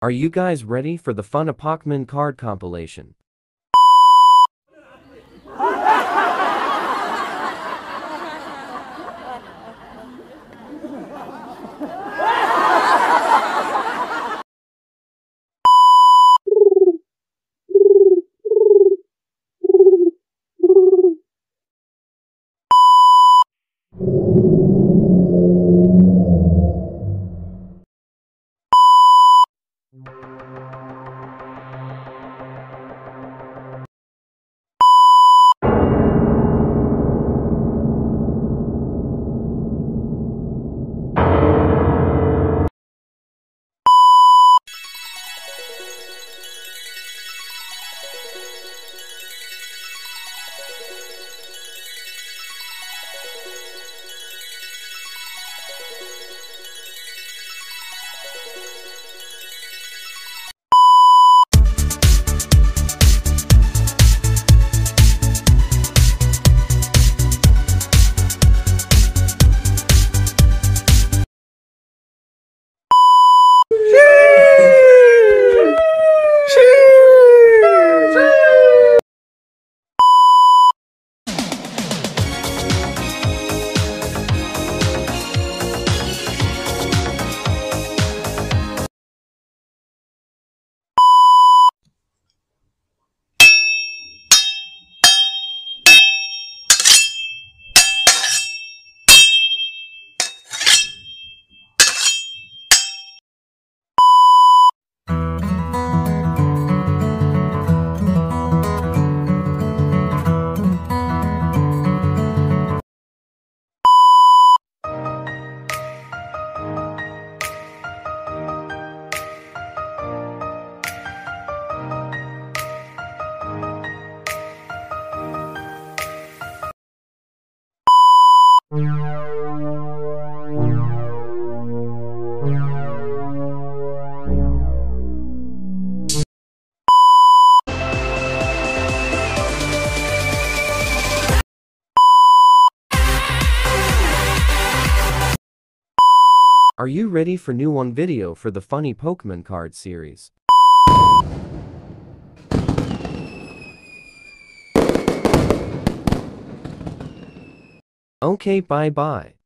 Are you guys ready for the fun Pokemon card compilation? Are you ready for new one video for the funny Pokemon card series? Okay bye bye.